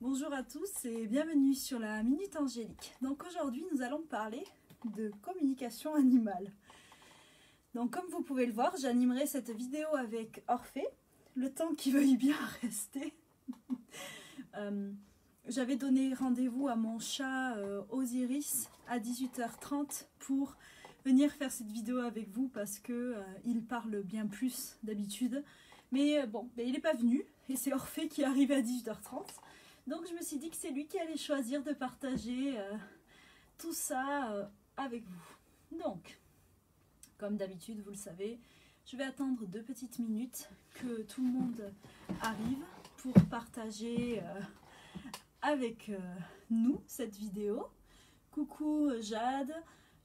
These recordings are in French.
Bonjour à tous et bienvenue sur la Minute Angélique. Donc aujourd'hui nous allons parler de communication animale. Donc comme vous pouvez le voir, j'animerai cette vidéo avec Orphée, le temps qui veuille bien rester. Euh, j'avais donné rendez-vous à mon chat euh, Osiris à 18h30 pour venir faire cette vidéo avec vous parce que euh, il parle bien plus d'habitude. Mais bon, ben, il n'est pas venu et c'est Orphée qui arrive à 18h30. Donc je me suis dit que c'est lui qui allait choisir de partager tout ça avec vous. Donc, comme d'habitude, vous le savez, je vais attendre deux petites minutes que tout le monde arrive pour partager avec euh, nous cette vidéo. Coucou Jade,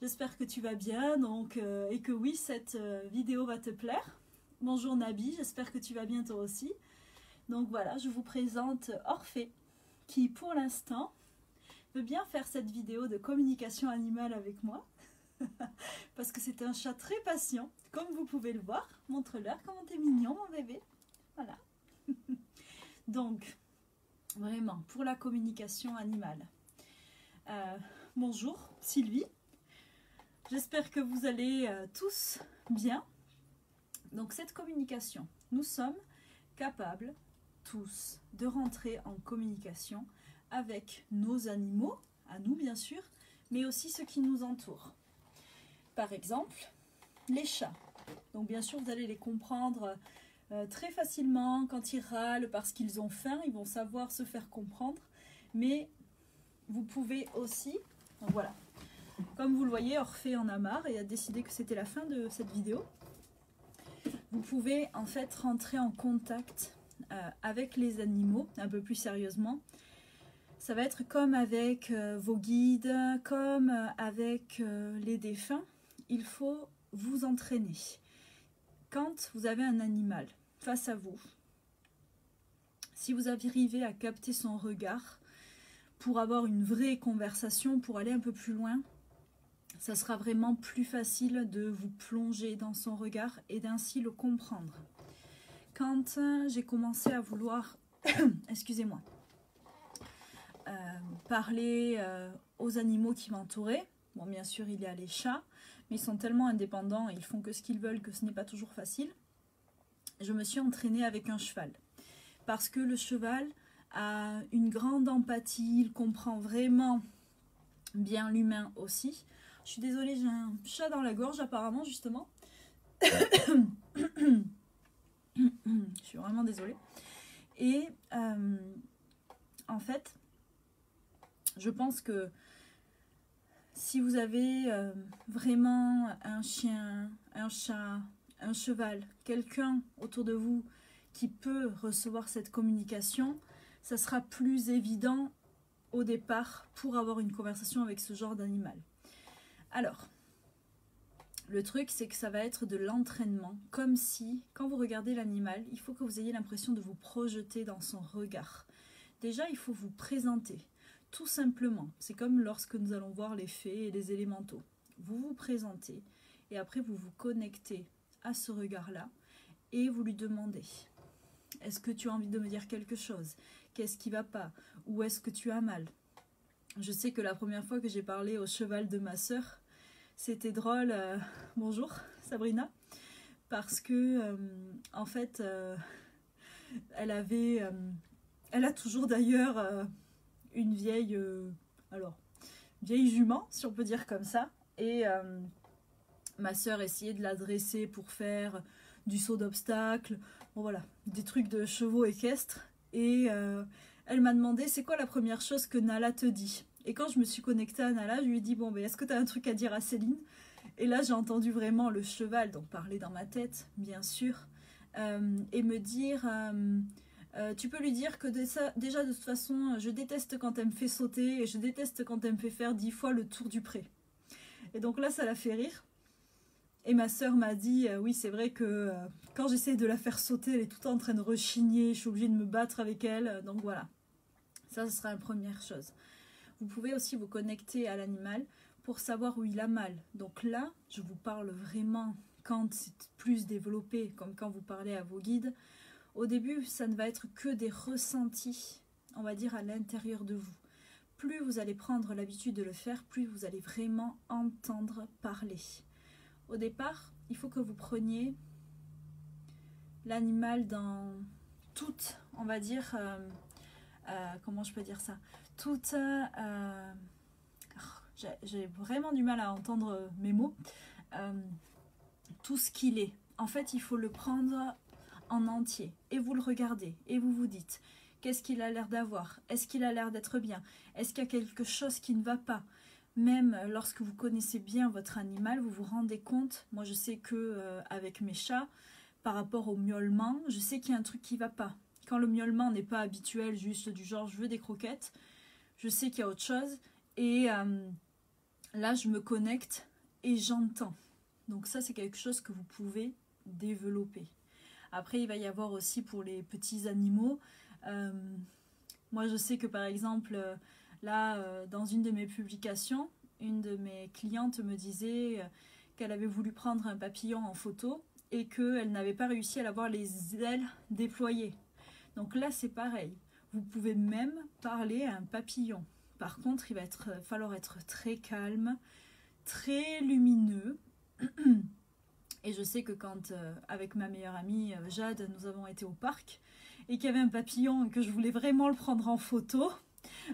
j'espère que tu vas bien donc, euh, et que oui, cette euh, vidéo va te plaire. Bonjour Nabi, j'espère que tu vas bien toi aussi. Donc voilà, je vous présente Orphée, qui pour l'instant veut bien faire cette vidéo de communication animale avec moi. Parce que c'est un chat très patient, comme vous pouvez le voir. Montre-leur comment t'es mignon mon bébé. Voilà. Donc, Vraiment, pour la communication animale. Euh, bonjour Sylvie. J'espère que vous allez euh, tous bien. Donc cette communication, nous sommes capables tous de rentrer en communication avec nos animaux, à nous bien sûr, mais aussi ceux qui nous entourent. Par exemple, les chats. Donc bien sûr, vous allez les comprendre euh, très facilement quand ils râlent parce qu'ils ont faim, ils vont savoir se faire comprendre. Mais vous pouvez aussi, voilà, comme vous le voyez, Orphée en a marre et a décidé que c'était la fin de cette vidéo. Vous pouvez en fait rentrer en contact avec les animaux un peu plus sérieusement. Ça va être comme avec euh, vos guides, comme avec les défunts. Il faut vous entraîner. Quand vous avez un animal face à vous, si vous arrivez à capter son regard pour avoir une vraie conversation, pour aller un peu plus loin, ça sera vraiment plus facile de vous plonger dans son regard et d'ainsi le comprendre. Quand j'ai commencé à vouloir, excusez-moi, euh, parler euh, aux animaux qui m'entouraient, bon bien sûr il y a les chats, mais ils sont tellement indépendants et ils font que ce qu'ils veulent que ce n'est pas toujours facile je me suis entraînée avec un cheval. Parce que le cheval a une grande empathie, il comprend vraiment bien l'humain aussi. Je suis désolée, j'ai un chat dans la gorge apparemment justement. je suis vraiment désolée. Et euh, en fait, je pense que si vous avez euh, vraiment un chien, un chat, un cheval, quelqu'un autour de vous qui peut recevoir cette communication, ça sera plus évident au départ pour avoir une conversation avec ce genre d'animal. Alors, le truc, c'est que ça va être de l'entraînement, comme si, quand vous regardez l'animal, il faut que vous ayez l'impression de vous projeter dans son regard. Déjà, il faut vous présenter, tout simplement. C'est comme lorsque nous allons voir les fées et les élémentaux. Vous vous présentez et après vous vous connectez à ce regard-là et vous lui demandez est-ce que tu as envie de me dire quelque chose? Qu'est-ce qui va pas? Ou est-ce que tu as mal? Je sais que la première fois que j'ai parlé au cheval de ma sœur, c'était drôle. Euh, bonjour Sabrina. Parce que, euh, en fait, euh, elle avait. elle a toujours d'ailleurs une vieille. alors, vieille jument, si on peut dire comme ça. Et Ma sœur essayait de la dresser pour faire du saut d'obstacle, bon voilà, des trucs de chevaux équestres. Et elle m'a demandé c'est quoi la première chose que Nala te dit? Et quand je me suis connectée à Nala, je lui ai dit bon, ben, est-ce que tu as un truc à dire à Céline? Et là, j'ai entendu vraiment le cheval, donc parler dans ma tête, bien sûr, euh, et me dire. Euh, tu peux lui dire que déjà de toute façon, je déteste quand elle me fait sauter et je déteste quand elle me fait faire dix fois le tour du pré. Et donc là, ça l'a fait rire. Et ma sœur m'a dit, euh, oui, c'est vrai que euh, quand j'essaie de la faire sauter, elle est tout le temps en train de rechigner, je suis obligée de me battre avec elle. Donc voilà, ça, ce sera la première chose. Vous pouvez aussi vous connecter à l'animal pour savoir où il a mal. Donc là, je vous parle vraiment quand c'est plus développé, comme quand vous parlez à vos guides. Au début, ça ne va être que des ressentis on va dire, à l'intérieur de vous. Plus vous allez prendre l'habitude de le faire, plus vous allez vraiment entendre parler. Au départ, il faut que vous preniez l'animal dans toute, on va dire, euh, euh, comment je peux dire ça, toute, euh, oh, j'ai vraiment du mal à entendre mes mots, tout ce qu'il est. En fait, il faut le prendre en entier et vous le regardez et vous vous dites, qu'est-ce qu'il a l'air d'avoir? Est-ce qu'il a l'air d'être bien? Est-ce qu'il y a quelque chose qui ne va pas? Même lorsque vous connaissez bien votre animal, vous vous rendez compte. Moi, je sais que avec mes chats, par rapport au miaulement, je sais qu'il y a un truc qui va pas. Quand le miaulement n'est pas habituel, juste du genre je veux des croquettes, je sais qu'il y a autre chose. Et euh, là, je me connecte et j'entends. Donc ça, c'est quelque chose que vous pouvez développer. Après, il va y avoir aussi pour les petits animaux. Euh, moi, je sais que par exemple, là, euh, dans une de mes publications, une de mes clientes me disait qu'elle avait voulu prendre un papillon en photo et qu'elle n'avait pas réussi à avoir les ailes déployées. Donc là, c'est pareil. Vous pouvez même parler à un papillon. Par contre, il va être, falloir être très calme, très lumineux. Et je sais que quand, euh, avec ma meilleure amie euh, Jade, nous avons été au parc et qu'il y avait un papillon et que je voulais vraiment le prendre en photo,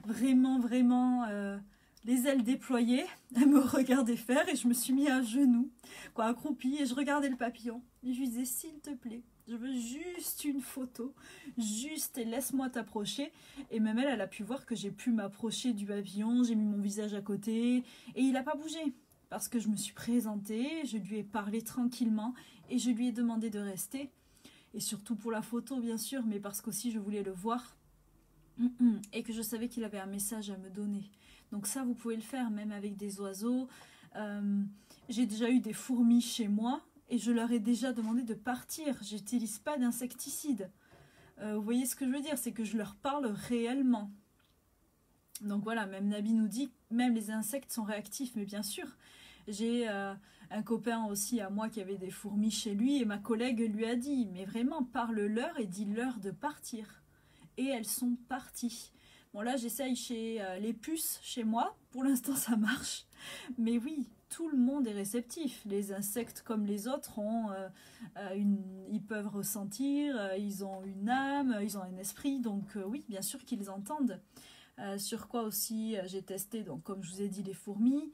vraiment, vraiment euh, les ailes déployées, elle me regardait faire et je me suis mis à genoux, quoi, accroupie, et je regardais le papillon. Et je lui disais, s'il te plaît, je veux juste une photo, juste et laisse-moi t'approcher. Et même elle, elle a pu voir que j'ai pu m'approcher du papillon, j'ai mis mon visage à côté, et il n'a pas bougé. Parce que je me suis présentée, je lui ai parlé tranquillement, et je lui ai demandé de rester. Et surtout pour la photo, bien sûr, mais parce qu'aussi je voulais le voir. Et que je savais qu'il avait un message à me donner. Donc ça, vous pouvez le faire même avec des oiseaux. Euh, j'ai déjà eu des fourmis chez moi et je leur ai déjà demandé de partir. J'utilise pas d'insecticide. Euh, vous voyez ce que je veux dire C'est que je leur parle réellement. Donc voilà, même Nabi nous dit, même les insectes sont réactifs, mais bien sûr. J'ai euh, un copain aussi à moi qui avait des fourmis chez lui et ma collègue lui a dit, mais vraiment parle-leur et dis-leur de partir. Et elles sont parties. Bon là j'essaye chez euh, les puces chez moi, pour l'instant ça marche. Mais oui, tout le monde est réceptif. Les insectes comme les autres ont euh, euh, une, ils peuvent ressentir, ils ont une âme, ils ont un esprit, donc oui, bien sûr qu'ils entendent. sur quoi aussi j'ai testé, donc comme je vous ai dit, les fourmis.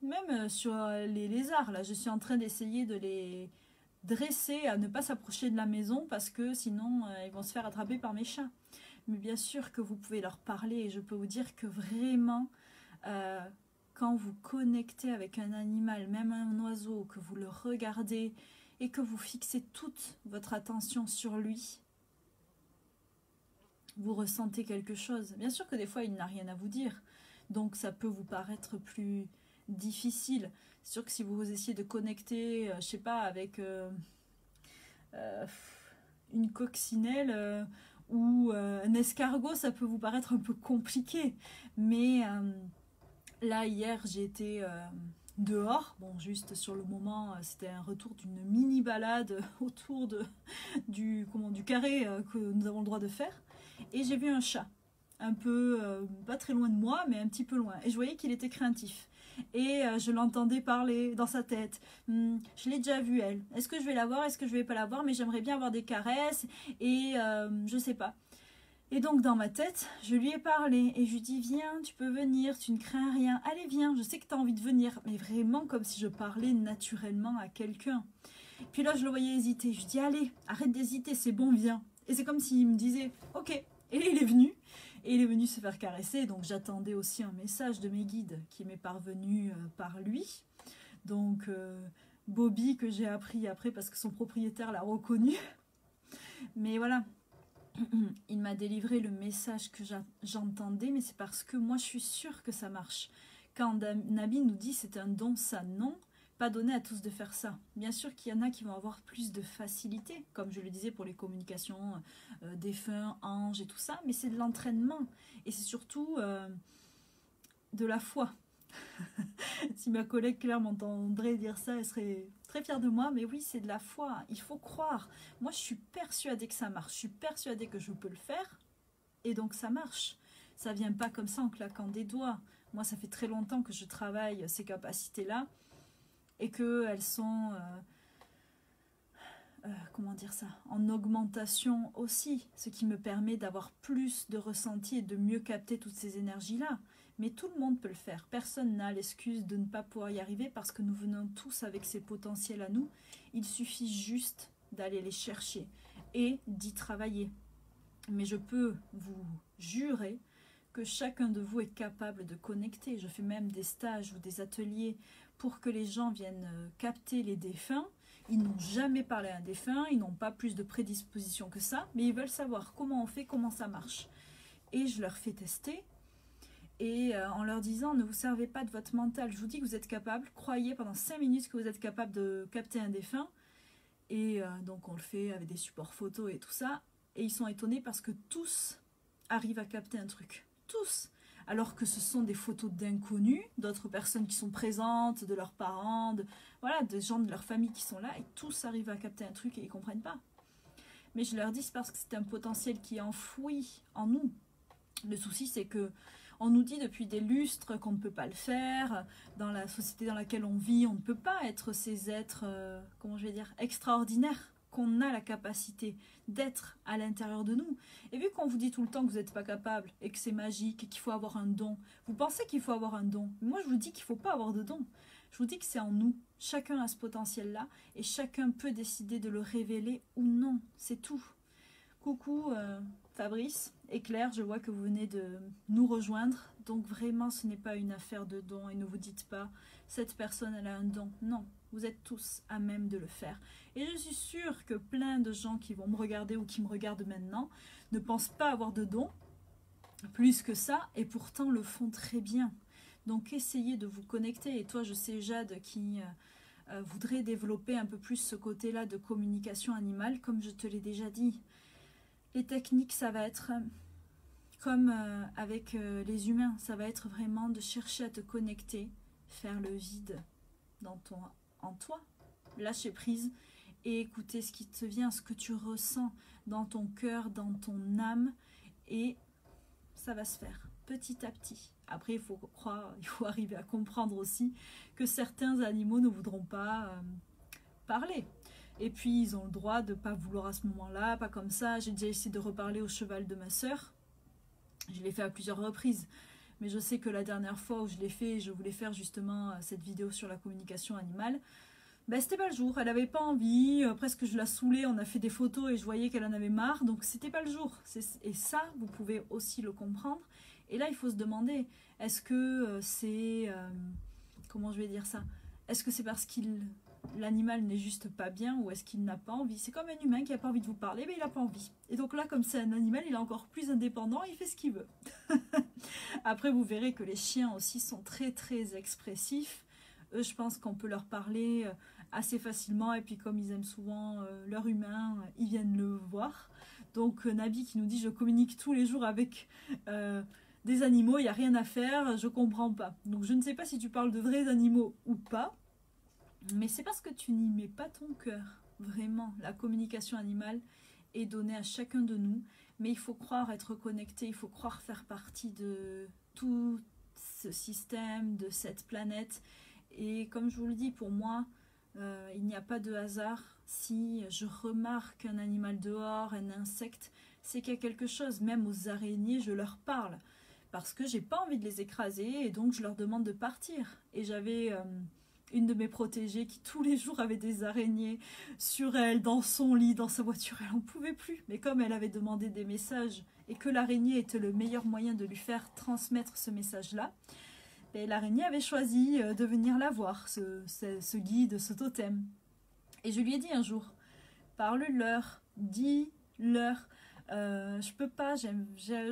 même sur les lézards, là, je suis en train d'essayer de les dresser à ne pas s'approcher de la maison parce que sinon ils vont se faire attraper par mes chats mais bien sûr que vous pouvez leur parler et je peux vous dire que vraiment, euh, quand vous connectez avec un animal, même un oiseau, que vous le regardez et que vous fixez toute votre attention sur lui, vous ressentez quelque chose. Bien sûr que des fois, il n'a rien à vous dire, donc ça peut vous paraître plus difficile. C'est sûr que si vous essayez de connecter, euh, je sais pas, avec euh, une coccinelle ou euh, un escargot, ça peut vous paraître un peu compliqué. Mais euh, là, hier, j'ai été euh, dehors. Bon, juste sur le moment, c'était un retour d'une mini balade autour de, du, comment, du carré que nous avons le droit de faire. Et j'ai vu un chat, un peu, pas très loin de moi, mais un petit peu loin. Et je voyais qu'il était craintif et euh, je l'entendais parler dans sa tête. Hmm, je l'ai déjà vue, elle. Est-ce que je vais la voir Est-ce que je vais pas la voir Mais j'aimerais bien avoir des caresses et euh, je sais pas. Et donc dans ma tête, je lui ai parlé et je lui dis viens, tu peux venir, tu ne crains rien. Allez viens, je sais que tu as envie de venir. Mais vraiment comme si je parlais naturellement à quelqu'un. Puis là je le voyais hésiter. Je lui dis allez, arrête d'hésiter, c'est bon, viens. Et c'est comme s'il me disait ok. Et il est venu. Et il est venu se faire caresser, donc j'attendais aussi un message de mes guides qui m'est parvenu euh, par lui. Donc euh, Bobby que j'ai appris après parce que son propriétaire l'a reconnu. Mais voilà, il m'a délivré le message que j'entendais, mais c'est parce que moi je suis sûre que ça marche. Quand Nabi nous dit c'est un don, ça non, pas donné à tous de faire ça. Bien sûr qu'il y en a qui vont avoir plus de facilité, comme je le disais pour les communications euh, défunts, anges et tout ça, mais c'est de l'entraînement et c'est surtout euh, de la foi. si ma collègue Claire m'entendrait dire ça, elle serait très fière de moi, mais oui, c'est de la foi. Il faut croire. Moi, je suis persuadée que ça marche. Je suis persuadée que je peux le faire. Et donc, ça marche. Ça vient pas comme ça en claquant des doigts. Moi, ça fait très longtemps que je travaille ces capacités-là et qu'elles sont, euh, euh, comment dire ça, en augmentation aussi, ce qui me permet d'avoir plus de ressenti et de mieux capter toutes ces énergies-là. Mais tout le monde peut le faire. Personne n'a l'excuse de ne pas pouvoir y arriver parce que nous venons tous avec ces potentiels à nous. Il suffit juste d'aller les chercher et d'y travailler. Mais je peux vous jurer que chacun de vous est capable de connecter. Je fais même des stages ou des ateliers pour que les gens viennent euh, capter les défunts. Ils n'ont jamais parlé à un défunt, ils n'ont pas plus de prédisposition que ça, mais ils veulent savoir comment on fait, comment ça marche. Et je leur fais tester et euh, en leur disant ne vous servez pas de votre mental, je vous dis que vous êtes capable, croyez pendant 5 minutes que vous êtes capable de capter un défunt. Et euh, donc on le fait avec des supports photos et tout ça. Et ils sont étonnés parce que tous arrivent à capter un truc. Alors que ce sont des photos d'inconnus, d'autres personnes qui sont présentes, de leurs parents, de, voilà, des gens de leur famille qui sont là, et tous arrivent à capter un truc et ils ne comprennent pas. Mais je leur dis c'est parce que c'est un potentiel qui est enfoui en nous. Le souci c'est que on nous dit depuis des lustres qu'on ne peut pas le faire. Dans la société dans laquelle on vit, on ne peut pas être ces êtres, euh, comment je vais dire, extraordinaires qu'on a la capacité d'être à l'intérieur de nous. Et vu qu'on vous dit tout le temps que vous n'êtes pas capable et que c'est magique et qu'il faut avoir un don, vous pensez qu'il faut avoir un don. Moi, je vous dis qu'il ne faut pas avoir de don. Je vous dis que c'est en nous. Chacun a ce potentiel-là et chacun peut décider de le révéler ou non. C'est tout. Coucou euh, Fabrice et Claire, je vois que vous venez de nous rejoindre. Donc vraiment, ce n'est pas une affaire de don et ne vous dites pas cette personne elle a un don. Non, vous êtes tous à même de le faire. Et je suis sûre que plein de gens qui vont me regarder ou qui me regardent maintenant ne pensent pas avoir de don plus que ça et pourtant le font très bien. Donc essayez de vous connecter. Et toi, je sais Jade qui euh, euh, voudrait développer un peu plus ce côté-là de communication animale, comme je te l'ai déjà dit. Les techniques, ça va être euh, comme avec les humains, ça va être vraiment de chercher à te connecter, faire le vide dans ton, en toi, lâcher prise et écouter ce qui te vient, ce que tu ressens dans ton cœur, dans ton âme, et ça va se faire petit à petit. Après, il faut croire, il faut arriver à comprendre aussi que certains animaux ne voudront pas parler. Et puis, ils ont le droit de pas vouloir à ce moment-là, pas comme ça. J'ai déjà essayé de reparler au cheval de ma sœur. Je l'ai fait à plusieurs reprises. Mais je sais que la dernière fois où je l'ai fait, je voulais faire justement euh, cette vidéo sur la communication animale. Ben, c'était pas le jour, elle avait pas envie, euh, presque je la saoulais, on a fait des photos et je voyais qu'elle en avait marre, donc c'était pas le jour. Et ça, vous pouvez aussi le comprendre. Et là, il faut se demander, est-ce que euh, c'est... comment je vais dire ça? Est-ce que c'est parce qu'il l'animal n'est juste pas bien ou est-ce qu'il n'a pas envie? C'est comme un humain qui n'a pas envie de vous parler, mais il n'a pas envie. Et donc là, comme c'est un animal, il est encore plus indépendant, il fait ce qu'il veut. Après, vous verrez que les chiens aussi sont très très expressifs. Eux, je pense qu'on peut leur parler euh, assez facilement et puis comme ils aiment souvent euh, leur humain, ils viennent le voir. Donc euh, Nabi qui nous dit je communique tous les jours avec des animaux, il n'y a rien à faire, je comprends pas. Donc je ne sais pas si tu parles de vrais animaux ou pas. Mais c'est parce que tu n'y mets pas ton cœur. Vraiment, la communication animale est donnée à chacun de nous, mais il faut croire être connecté, il faut croire faire partie de tout ce système, de cette planète. Et comme je vous le dis, pour moi, euh, il n'y a pas de hasard. Si je remarque un animal dehors, un insecte, c'est qu'il y a quelque chose. Même aux araignées, je leur parle parce que j'ai pas envie de les écraser et donc je leur demande de partir. Et j'avais euh, une de mes protégées qui tous les jours avait des araignées sur elle, dans son lit, dans sa voiture, elle n'en pouvait plus. Mais comme elle avait demandé des messages et que l'araignée était le meilleur moyen de lui faire transmettre ce message-là, ben, l'araignée avait choisi euh, de venir la voir, ce, ce guide, ce totem. Et je lui ai dit un jour, parle-leur, dis-leur, euh, je peux pas,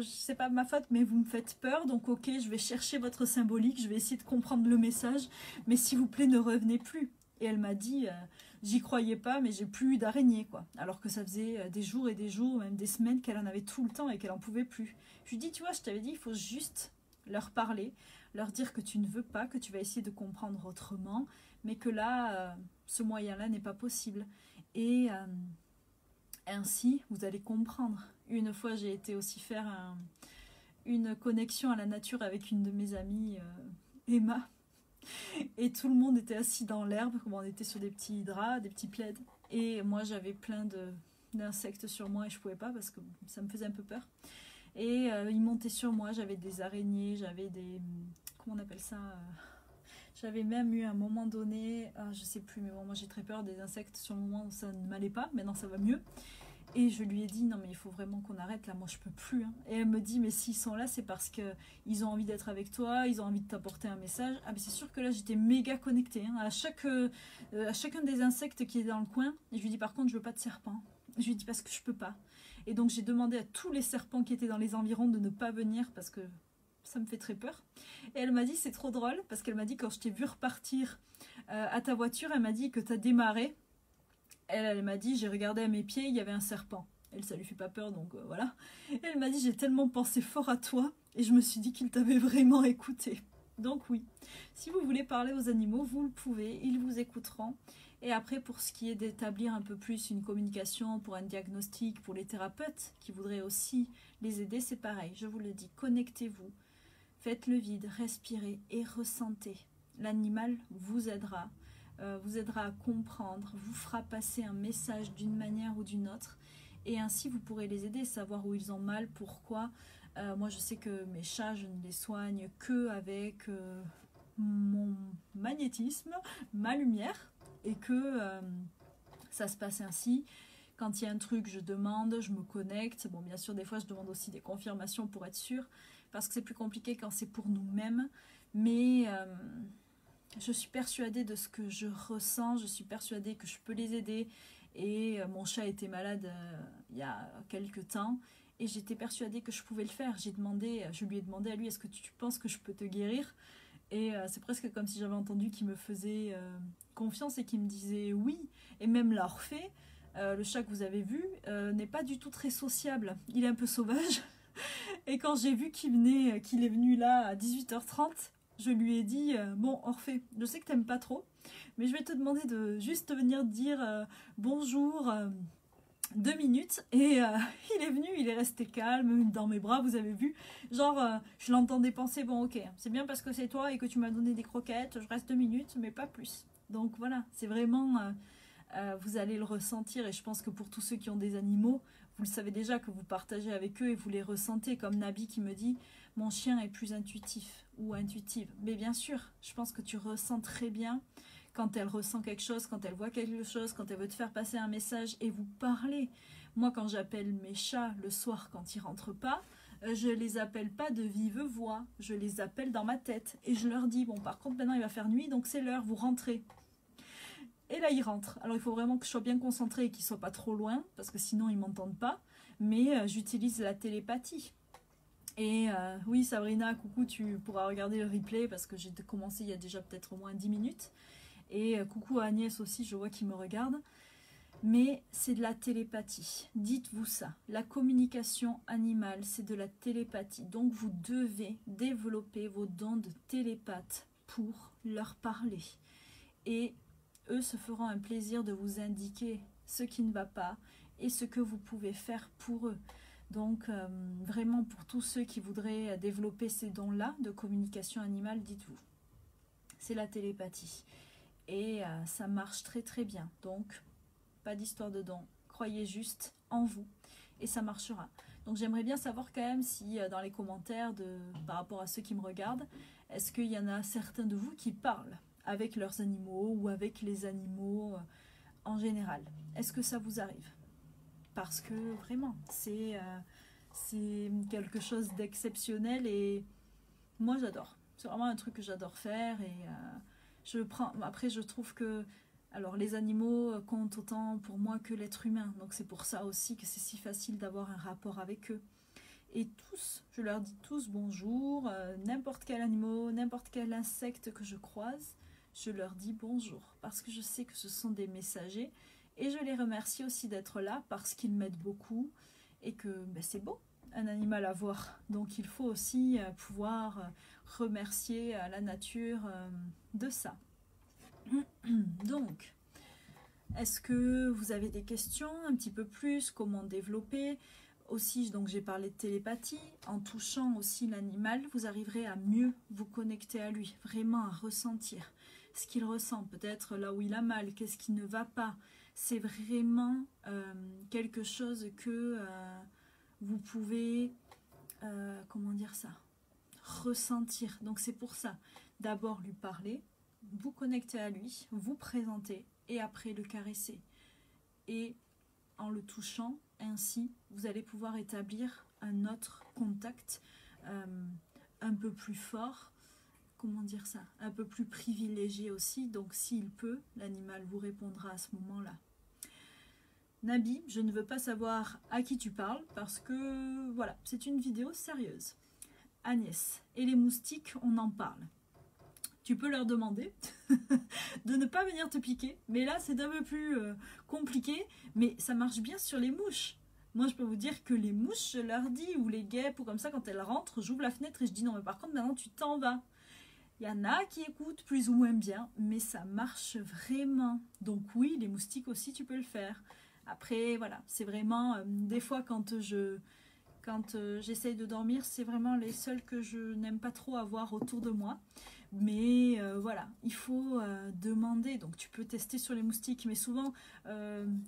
c'est pas ma faute, mais vous me faites peur, donc ok, je vais chercher votre symbolique, je vais essayer de comprendre le message, mais s'il vous plaît, ne revenez plus. Et elle m'a dit, euh, j'y croyais pas, mais j'ai plus eu d'araignée, quoi. Alors que ça faisait euh, des jours et des jours, même des semaines qu'elle en avait tout le temps et qu'elle en pouvait plus. Je lui dis, tu vois, je t'avais dit, il faut juste leur parler, leur dire que tu ne veux pas, que tu vas essayer de comprendre autrement, mais que là, ce moyen-là n'est pas possible. Et ainsi, vous allez comprendre. Une fois, j'ai été aussi faire une connexion à la nature avec une de mes amies, Emma. Et tout le monde était assis dans l'herbe, on était sur des petits draps, des petits plaids. Et moi, j'avais plein d'insectes sur moi et je pouvais pas parce que ça me faisait un peu peur. Et euh, ils montaient sur moi, j'avais des araignées, j'avais des... Comment on appelle ça euh, J'avais même eu un moment donné, ah, je sais plus, mais moi j'ai très peur des insectes sur le moment où ça ne m'allait pas, maintenant ça va mieux. Et je lui ai dit, non mais il faut vraiment qu'on arrête là, moi je peux plus. Hein. Et elle me dit, mais s'ils sont là, c'est parce qu'ils ont envie d'être avec toi, ils ont envie de t'apporter un message. Ah mais c'est sûr que là j'étais méga connectée. Hein. À, chaque, euh, à chacun des insectes qui est dans le coin, et je lui dis par contre je veux pas de serpent. Je lui dis parce que je peux pas. Et donc j'ai demandé à tous les serpents qui étaient dans les environs de ne pas venir parce que ça me fait très peur. Et elle m'a dit, c'est trop drôle, parce qu'elle m'a dit quand je t'ai vu repartir euh, à ta voiture, elle m'a dit que tu as démarré elle, m'a dit, j'ai regardé à mes pieds, il y avait un serpent. Elle, ça lui fait pas peur, donc euh, voilà. elle m'a dit, j'ai tellement pensé fort à toi, et je me suis dit qu'il t'avait vraiment écouté. Donc oui, si vous voulez parler aux animaux, vous le pouvez, ils vous écouteront. Et après, pour ce qui est d'établir un peu plus une communication pour un diagnostic, pour les thérapeutes qui voudraient aussi les aider, c'est pareil. Je vous le dis, connectez-vous, faites le vide, respirez et ressentez. L'animal vous aidera. Euh, vous aidera à comprendre, vous fera passer un message d'une manière ou d'une autre. Et ainsi, vous pourrez les aider, savoir où ils ont mal, pourquoi. Euh, moi, je sais que mes chats, je ne les soigne que avec euh, mon magnétisme, ma lumière, et que ça se passe ainsi. Quand il y a un truc, je demande, je me connecte. Bon, bien sûr, des fois, je demande aussi des confirmations pour être sûr, parce que c'est plus compliqué quand c'est pour nous-mêmes. Mais je suis persuadée de ce que je ressens, je suis persuadée que je peux les aider. Et euh, mon chat était malade euh, il y a quelques temps et j'étais persuadée que je pouvais le faire. J'ai demandé, je lui ai demandé à lui est-ce que tu penses que je peux te guérir? Et euh, c'est presque comme si j'avais entendu qu'il me faisait confiance et qu'il me disait oui. Et même l'orphée, le chat que vous avez vu, n'est pas du tout très sociable. Il est un peu sauvage. Et quand j'ai vu qu'il venait, qu'il est venu là à 18h30, je lui ai dit euh, Bon, Orphée, je sais que t'aimes pas trop, mais je vais te demander de juste venir dire euh, bonjour euh, deux minutes. Et il est venu, il est resté calme dans mes bras, vous avez vu. Genre, je l'entendais penser Bon, ok, c'est bien parce que c'est toi et que tu m'as donné des croquettes, je reste deux minutes, mais pas plus. Donc voilà, c'est vraiment. vous allez le ressentir et je pense que pour tous ceux qui ont des animaux, vous le savez déjà que vous partagez avec eux et vous les ressentez comme Nabi qui me dit mon chien est plus intuitif ou intuitive. Mais bien sûr, je pense que tu ressens très bien quand elle ressent quelque chose, quand elle voit quelque chose, quand elle veut te faire passer un message et vous parler. Moi, quand j'appelle mes chats le soir quand ils rentrent pas, euh, je les appelle pas de vive voix, je les appelle dans ma tête et je leur dis bon, par contre maintenant il va faire nuit donc c'est l'heure, vous rentrez. Et là ils rentrent. Alors il faut vraiment que je sois bien concentrée et qu'ils soient pas trop loin parce que sinon ils m'entendent pas. Mais euh, j'utilise la télépathie. Et euh, oui, Sabrina, coucou, tu pourras regarder le replay parce que j'ai commencé il y a déjà peut-être au moins 10 minutes. Et euh, coucou à Agnès aussi, je vois qu'il me regarde. Mais c'est de la télépathie. Dites-vous ça. La communication animale, c'est de la télépathie. Donc vous devez développer vos dons de télépathe pour leur parler. Et eux se feront un plaisir de vous indiquer ce qui ne va pas et ce que vous pouvez faire pour eux. Donc euh, vraiment pour tous ceux qui voudraient développer ces dons-là de communication animale, dites-vous. C'est la télépathie. Et euh, ça marche très très bien. Donc pas d'histoire de dons. Croyez juste en vous et ça marchera. Donc j'aimerais bien savoir quand même si euh, dans les commentaires de, par rapport à ceux qui me regardent, est-ce qu'il y en a certains de vous qui parlent avec leurs animaux ou avec les animaux en général? Est-ce que ça vous arrive? Parce que vraiment, c'est euh, quelque chose d'exceptionnel et moi j'adore. C'est vraiment un truc que j'adore faire et euh, je prends. Après, je trouve que alors les animaux comptent autant pour moi que l'être humain, donc c'est pour ça aussi que c'est si facile d'avoir un rapport avec eux. Et tous, je leur dis tous bonjour, euh, n'importe quel animal, n'importe quel insecte que je croise, je leur dis bonjour parce que je sais que ce sont des messagers et je les remercie aussi d'être là parce qu'ils m'aident beaucoup et que ben, c'est beau un animal à voir. Donc il faut aussi euh, pouvoir euh, remercier euh, la nature de ça. Donc, est-ce que vous avez des questions un petit peu plus? Comment développer? Aussi, donc j'ai parlé de télépathie, en touchant aussi l'animal, vous arriverez à mieux vous connecter à lui, vraiment à ressentir ce qu'il ressent, peut-être là où il a mal, qu'est-ce qui ne va pas? C'est vraiment euh, quelque chose que euh, vous pouvez, euh, comment dire ça, ressentir. Donc c'est pour ça, d'abord lui parler, vous connecter à lui, vous présenter et après le caresser. Et en le touchant, ainsi, vous allez pouvoir établir un autre contact un peu plus fort, comment dire ça, un peu plus privilégié aussi. Donc s'il peut, l'animal vous répondra à ce moment-là. Nabi, je ne veux pas savoir à qui tu parles parce que voilà, c'est une vidéo sérieuse. Agnès, et les moustiques, on en parle. Tu peux leur demander de ne pas venir te piquer, mais là c'est un peu plus euh, compliqué, mais ça marche bien sur les mouches. Moi, je peux vous dire que les mouches, je leur dis, ou les guêpes, ou comme ça, quand elles rentrent, j'ouvre la fenêtre et je dis non, mais par contre, maintenant, tu t'en vas. Il y en a qui écoutent plus ou moins bien, mais ça marche vraiment. Donc oui, les moustiques aussi, tu peux le faire. Après, voilà, c'est vraiment, euh, des fois, quand je quand euh, j'essaye de dormir, c'est vraiment les seuls que je n'aime pas trop avoir autour de moi. Mais euh, voilà, il faut demander. Donc tu peux tester sur les moustiques, mais souvent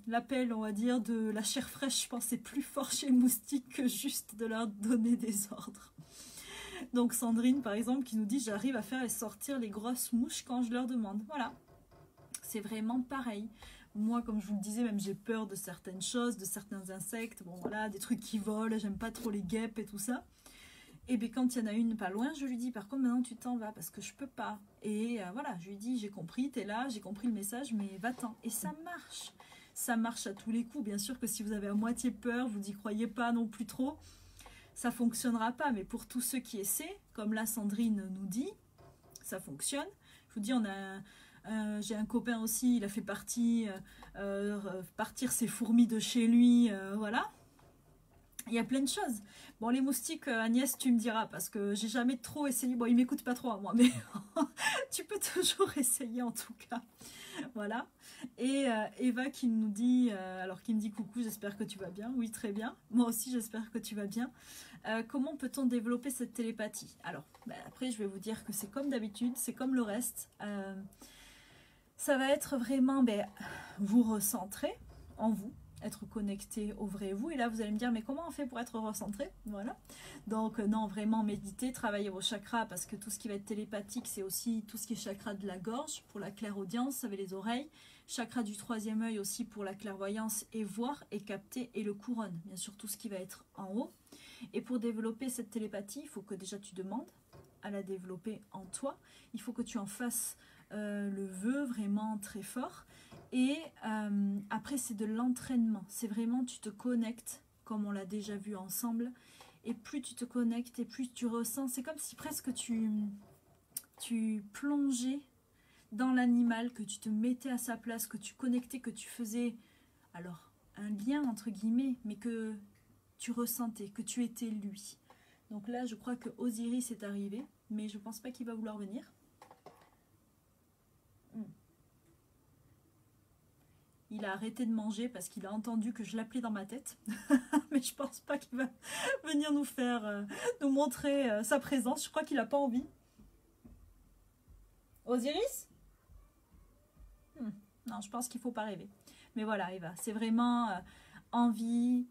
l'appel, on va dire, de la chair fraîche, je pense, c'est plus fort chez les moustiques que juste de leur donner des ordres. Donc Sandrine, par exemple, qui nous dit j'arrive à faire sortir les grosses mouches quand je leur demande. Voilà, c'est vraiment pareil. Moi, comme je vous le disais, même j'ai peur de certaines choses, de certains insectes. Bon, voilà, des trucs qui volent. J'aime pas trop les guêpes et tout ça. Et bien quand il y en a une pas loin, je lui dis par contre maintenant tu t'en vas parce que je peux pas. Et euh, voilà, je lui dis j'ai compris, tu es là, j'ai compris le message, mais va-t'en. Et ça marche. Ça marche à tous les coups. Bien sûr que si vous avez à moitié peur, vous n'y croyez pas non plus trop, ça fonctionnera pas. Mais pour tous ceux qui essaient, comme la Sandrine nous dit, ça fonctionne. Je vous dis, on a j'ai un copain aussi, il a fait partie, euh, euh, partir ses fourmis de chez lui, voilà. Il y a plein de choses. Bon, les moustiques, euh, Agnès, tu me diras, parce que j'ai jamais trop essayé. Bon, ils m'écoutent pas trop à moi, mais tu peux toujours essayer en tout cas. Voilà. Et euh, Eva qui nous dit, euh, alors qui me dit coucou, j'espère que tu vas bien. Oui, très bien. Moi aussi, j'espère que tu vas bien. comment peut-on développer cette télépathie? Alors, ben, après, je vais vous dire que c'est comme d'habitude, c'est comme le reste. Ça va être vraiment, ben, vous recentrer en vous, être connecté au vrai vous. Et là, vous allez me dire, mais comment on fait pour être recentré? Voilà. Donc, euh, non, vraiment méditer, travailler vos chakras, parce que tout ce qui va être télépathique, c'est aussi tout ce qui est chakra de la gorge, pour la clairaudience, avec les oreilles. Chakra du troisième œil aussi pour la clairvoyance et voir et capter, et le couronne, bien sûr, tout ce qui va être en haut. Et pour développer cette télépathie, il faut que déjà tu demandes à la développer en toi. Il faut que tu en fasses le vœu vraiment très fort. Et euh, après, c'est de l'entraînement. C'est vraiment, tu te connectes, comme on l'a déjà vu ensemble. Et plus tu te connectes et plus tu ressens, c'est comme si presque tu, tu plongeais dans l'animal, que tu te mettais à sa place, que tu connectais, que tu faisais, alors, un lien entre guillemets, mais que tu ressentais, que tu étais lui. Donc là, je crois que Osiris est arrivé, mais je pense pas qu'il va vouloir venir. Il a arrêté de manger parce qu'il a entendu que je l'appelais dans ma tête. Mais je pense pas qu'il va venir nous faire, euh, nous montrer euh, sa présence. Je crois qu'il n'a pas envie. Osiris? Hmm. Non, je pense qu'il faut pas rêver. Mais voilà, Eva, c'est vraiment euh, envie.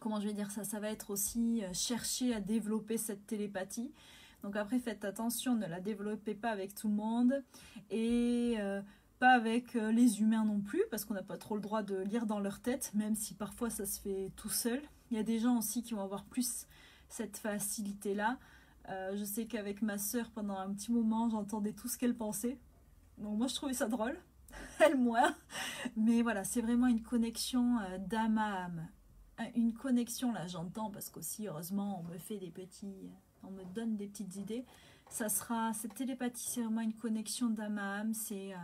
comment je vais dire ça? Ça va être aussi chercher à développer cette télépathie. Donc après, faites attention, ne la développez pas avec tout le monde. Et pas avec euh, les humains non plus, parce qu'on n'a pas trop le droit de lire dans leur tête, même si parfois ça se fait tout seul. Il y a des gens aussi qui vont avoir plus cette facilité-là. Euh, je sais qu'avec ma sœur, pendant un petit moment, j'entendais tout ce qu'elle pensait. Donc moi, je trouvais ça drôle. Elle, moi. Mais voilà, c'est vraiment une connexion euh, d'âme à âme. Une connexion, là, j'entends, parce qu'aussi, heureusement, on me fait des petits... On me donne des petites idées. Ça sera... Cette télépathie, c'est vraiment une connexion d'âme à âme. C'est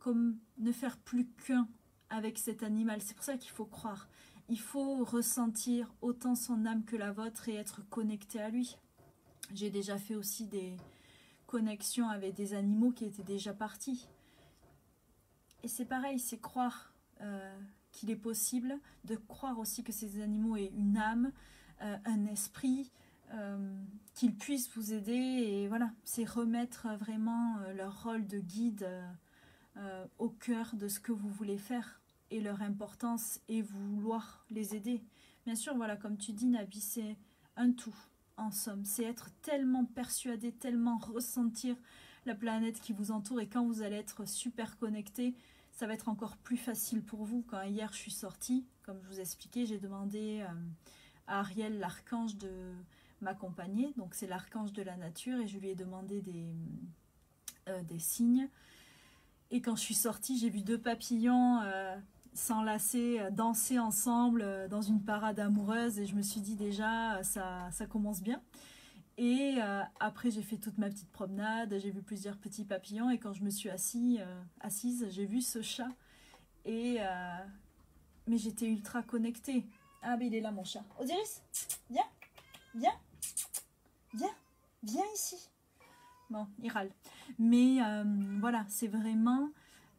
comme ne faire plus qu'un avec cet animal. C'est pour ça qu'il faut croire. Il faut ressentir autant son âme que la vôtre et être connecté à lui. J'ai déjà fait aussi des connexion avec des animaux qui étaient déjà partis. Et c'est pareil, c'est croire euh, qu'il est possible, de croire aussi que ces animaux aient une âme, euh, un esprit, euh, qu'ils puissent vous aider. Et voilà, c'est remettre vraiment leur rôle de guide au cœur de ce que vous voulez faire et leur importance et vouloir les aider. Bien sûr, voilà, comme tu dis, Nabi, c'est un tout, en somme. C'est être tellement persuadé, tellement ressentir la planète qui vous entoure. Et quand vous allez être super connecté, ça va être encore plus facile pour vous. Quand hier je suis sortie, comme je vous expliquais, j'ai demandé euh, à Ariel, l'archange, de m'accompagner. Donc c'est l'archange de la nature et je lui ai demandé des, euh, des signes. Et quand je suis sortie, j'ai vu deux papillons euh, s'enlacer, euh, danser ensemble euh, dans une parade amoureuse et je me suis dit déjà ça, ça commence bien. Et après j'ai fait toute ma petite promenade, j'ai vu plusieurs petits papillons et quand je me suis assis, assise, j'ai vu ce chat. Et mais j'étais ultra connectée. Ah mais il est là mon chat. Osiris, viens, viens, viens, viens ici. Bon, il râle. Mais voilà, c'est vraiment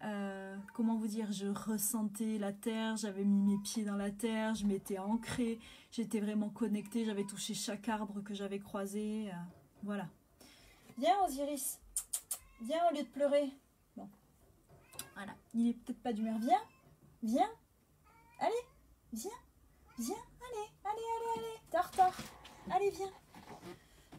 euh, comment vous dire, je ressentais la terre, j'avais mis mes pieds dans la terre, je m'étais ancrée, j'étais vraiment connectée, j'avais touché chaque arbre que j'avais croisé. Euh, voilà. Viens Osiris, viens au lieu de pleurer. Bon, voilà, il est peut-être pas d'humeur. Viens, viens, allez, viens, viens, allez, allez, allez, allez. Allez, viens.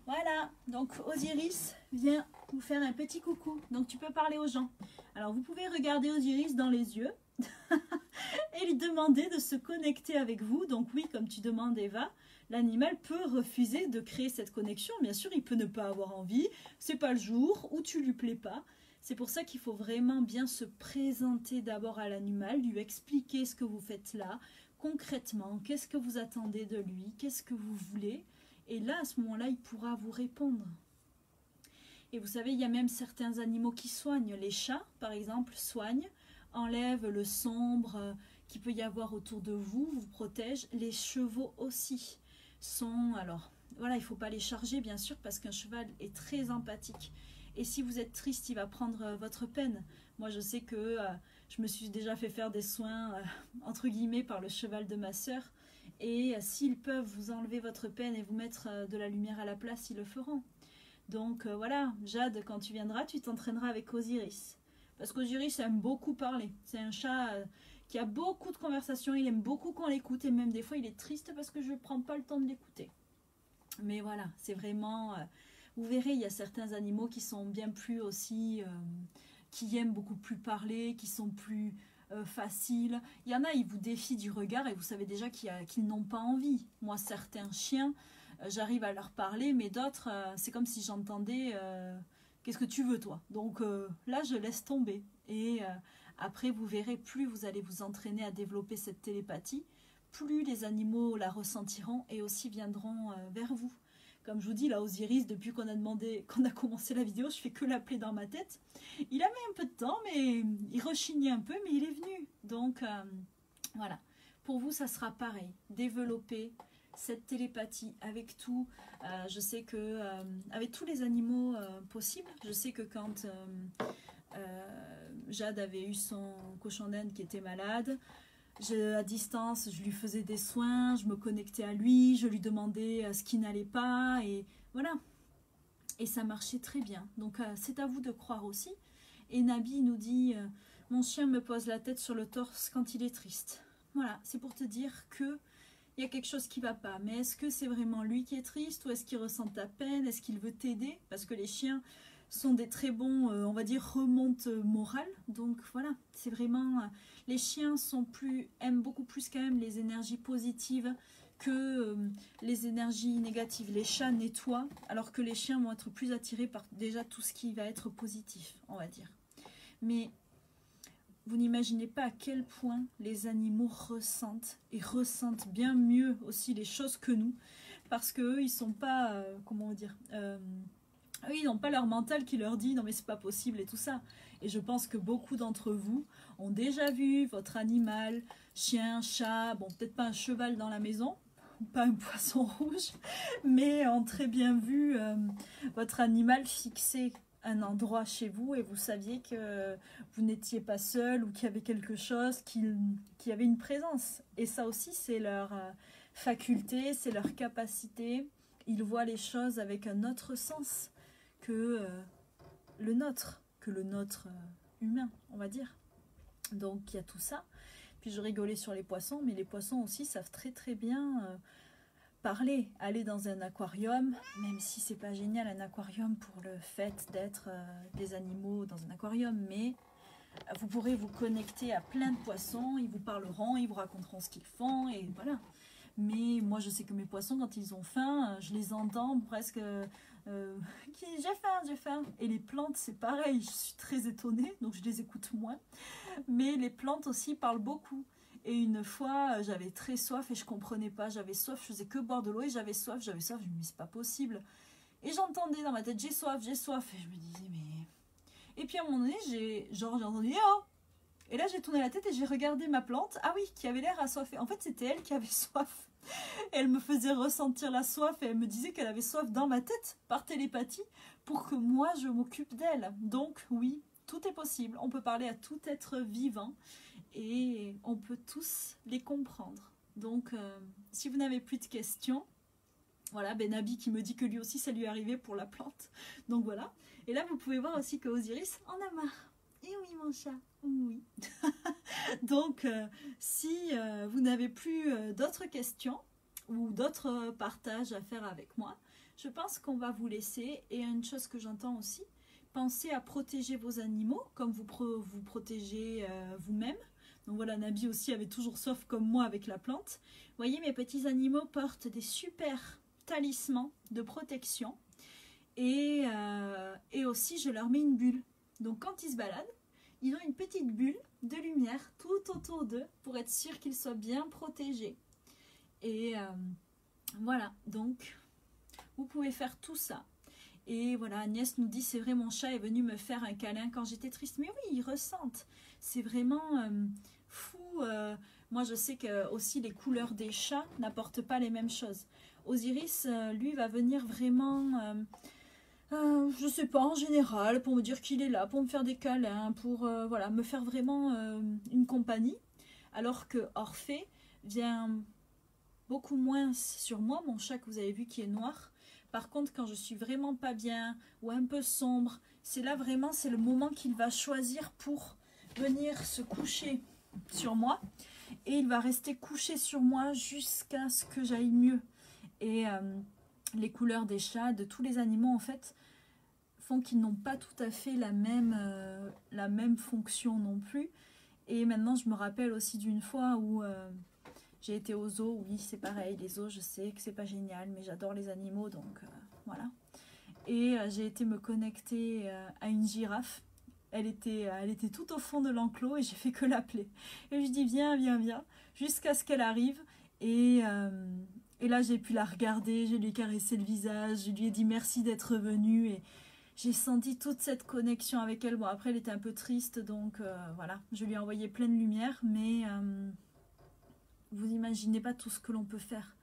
Voilà, donc Osiris vient vous faire un petit coucou. Donc tu peux parler aux gens. Alors vous pouvez regarder Osiris dans les yeux et lui demander de se connecter avec vous. Donc oui, comme tu demandes Eva, l'animal peut refuser de créer cette connexion. Bien sûr, il peut ne pas avoir envie, c'est pas le jour ou tu lui plais pas. C'est pour ça qu'il faut vraiment bien se présenter d'abord à l'animal, lui expliquer ce que vous faites là, concrètement, qu'est-ce que vous attendez de lui, qu'est-ce que vous voulez. Et là, à ce moment-là, il pourra vous répondre. Et vous savez, il y a même certains animaux qui soignent. Les chats, par exemple, soignent, enlèvent le sombre euh, qui peut y avoir autour de vous, vous protègent. Les chevaux aussi sont... Alors, voilà, il ne faut pas les charger, bien sûr, parce qu'un cheval est très empathique. Et si vous êtes triste, il va prendre euh, votre peine. Moi, je sais que euh, je me suis déjà fait faire des soins, entre guillemets, par le cheval de ma sœur. Et s'ils peuvent vous enlever votre peine et vous mettre de la lumière à la place, ils le feront. Donc euh, voilà, Jade, quand tu viendras, tu t'entraîneras avec Osiris. Parce qu'Osiris aime beaucoup parler. C'est un chat euh, qui a beaucoup de conversations, il aime beaucoup qu'on l'écoute et même des fois il est triste parce que je ne prends pas le temps de l'écouter. Mais voilà, c'est vraiment... Euh, vous verrez, il y a certains animaux qui sont bien plus aussi... qui aiment beaucoup plus parler, qui sont plus faciles. Il y en a, ils vous défient du regard et vous savez déjà qu'ils n'ont pas envie. Moi, certains chiens, j'arrive à leur parler, mais d'autres, euh, c'est comme si j'entendais euh, qu'est-ce que tu veux toi? Donc euh, là, je laisse tomber. Et après, vous verrez, plus vous allez vous entraîner à développer cette télépathie, plus les animaux la ressentiront et aussi viendront vers vous. Comme je vous dis, là, Osiris, depuis qu'on a demandé, qu'on a commencé la vidéo, je fais que l'appeler dans ma tête. Il a mis un peu de temps, mais il rechignait un peu, mais il est venu. Donc, voilà. Pour vous, ça sera pareil. Développer, cette télépathie avec tout. Euh, je sais que euh, avec tous les animaux euh, possibles, je sais que quand Jade avait eu son cochon d'Inde qui était malade, à distance, je lui faisais des soins, je me connectais à lui, je lui demandais ce qui n'allait pas et voilà. Et ça marchait très bien. Donc c'est à vous de croire aussi. Et Nabi nous dit Mon chien me pose la tête sur le torse quand il est triste. Voilà, c'est pour te dire que il y a quelque chose qui va pas. Mais est-ce que c'est vraiment lui qui est triste ou est-ce qu'il ressent ta peine? Est-ce qu'il veut t'aider? Parce que les chiens sont des très bons, euh, on va dire, remontes morales. Donc voilà, c'est vraiment... Euh, les chiens sont plus, aiment beaucoup plus quand même les énergies positives que euh, les énergies négatives. Les chats nettoient, alors que les chiens vont être plus attirés par déjà tout ce qui va être positif, on va dire. Mais vous n'imaginez pas à quel point les animaux ressentent et ressentent bien mieux aussi les choses que nous, parce qu'eux, ils sont pas, euh, comment dire, ils n'ont pas leur mental qui leur dit non mais c'est pas possible et tout ça. Et je pense que beaucoup d'entre vous ont déjà vu votre animal, chien, chat, bon peut-être pas un cheval dans la maison, pas un poisson rouge, mais ont très bien vu euh, votre animal fixer un endroit chez vous et vous saviez que vous n'étiez pas seul ou qu'il y avait quelque chose, qu'il y avait une présence. Et ça aussi, c'est leur euh, faculté, c'est leur capacité. Ils voient les choses avec un autre sens que euh, le nôtre, que le nôtre humain, on va dire. Donc il y a tout ça. Puis je rigolais sur les poissons, mais les poissons aussi savent très très bien euh, parler, aller dans un aquarium, même si c'est pas génial un aquarium pour le fait d'être euh, des animaux dans un aquarium, mais vous pourrez vous connecter à plein de poissons, ils vous parleront, ils vous raconteront ce qu'ils font, et voilà. Mais moi, je sais que mes poissons, quand ils ont faim, je les entends presque euh, j'ai faim, j'ai faim. Et les plantes, c'est pareil, je suis très étonnée, donc je les écoute moins. Mais les plantes aussi parlent beaucoup. Et une fois, j'avais très soif et je comprenais pas. J'avais soif, je faisais que boire de l'eau et j'avais soif, j'avais soif. Je me dis, c'est pas possible. Et j'entendais dans ma tête, j'ai soif, j'ai soif. Et je me disais, mais. Et puis à un moment donné, j'ai genre, j'ai entendu, oh Et là, j'ai tourné la tête et j'ai regardé ma plante. Ah oui, qui avait l'air assoiffée. En fait, c'était elle qui avait soif elle me faisait ressentir la soif et elle me disait qu'elle avait soif dans ma tête par télépathie pour que moi je m'occupe d'elle. Donc oui, tout est possible. On peut parler à tout être vivant et on peut tous les comprendre. Donc euh, si vous n'avez plus de questions, voilà, Benabi qui me dit que lui aussi ça lui est arrivé pour la plante. Donc voilà. Et là vous pouvez voir aussi que Osiris en a marre. Et oui mon chat, oui. Donc, euh, si euh, vous n'avez plus euh, d'autres questions ou d'autres partages à faire avec moi, je pense qu'on va vous laisser. Et une chose que j'entends aussi, pensez à protéger vos animaux comme vous, vous protégez vous-même. Donc voilà, Nabi aussi avait toujours soif comme moi avec la plante. Vous voyez, mes petits animaux portent des super talismans de protection. Et aussi, je leur mets une bulle. Donc quand ils se baladent, ils ont une petite bulle de lumière tout autour d'eux pour être sûr qu'ils soient bien protégés. Et euh, voilà, donc vous pouvez faire tout ça. Et voilà, Agnès nous dit, c'est vrai, mon chat est venu me faire un câlin quand j'étais triste. Mais oui, ils ressentent. C'est vraiment euh, fou. Euh, moi, je sais que aussi les couleurs des chats n'apportent pas les mêmes choses. Osiris, lui, va venir vraiment euh, je sais pas, en général, pour me dire qu'il est là, pour me faire des câlins, pour euh, voilà, me faire vraiment euh, une compagnie. Alors que Orphée vient beaucoup moins sur moi, mon chat que vous avez vu qui est noir. Par contre, quand je suis vraiment pas bien ou un peu sombre, c'est là vraiment, c'est le moment qu'il va choisir pour venir se coucher sur moi. Et il va rester couché sur moi jusqu'à ce que j'aille mieux. Et les couleurs des chats, de tous les animaux en fait, font qu'ils n'ont pas tout à fait la même, euh, fonction non plus. Et maintenant, je me rappelle aussi d'une fois où euh, j'ai été aux zoos. Oui, c'est pareil, les zoos, je sais que c'est pas génial, mais j'adore les animaux, donc euh, voilà. Et j'ai été me connecter à une girafe. Elle était, elle était tout au fond de l'enclos et j'ai fait que l'appeler. Et je dis viens, viens, viens, jusqu'à ce qu'elle arrive. Et, et là, j'ai pu la regarder, je lui ai caressé le visage, je lui ai dit merci d'être venue et j'ai senti toute cette connexion avec elle. Bon, après, elle était un peu triste, donc euh, voilà, je lui ai envoyé pleine lumière, mais euh, vous n'imaginez pas tout ce que l'on peut faire.